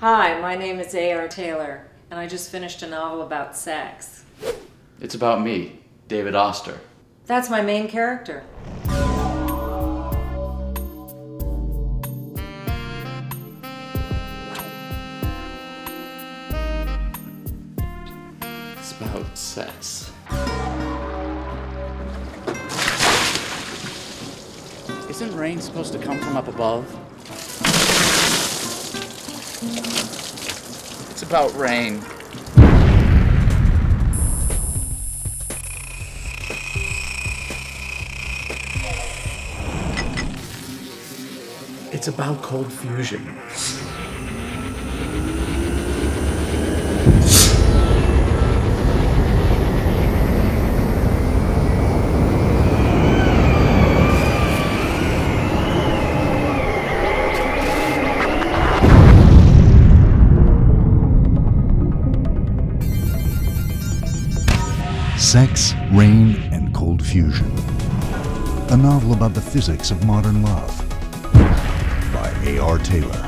Hi, my name is A.R. Taylor, and I just finished a novel about sex. It's about me, David Oster. That's my main character. It's about sex. Isn't rain supposed to come from up above? It's about rain. It's about cold fusion. Sex, Rain, and Cold Fusion. A novel about the physics of modern love by A.R. Taylor.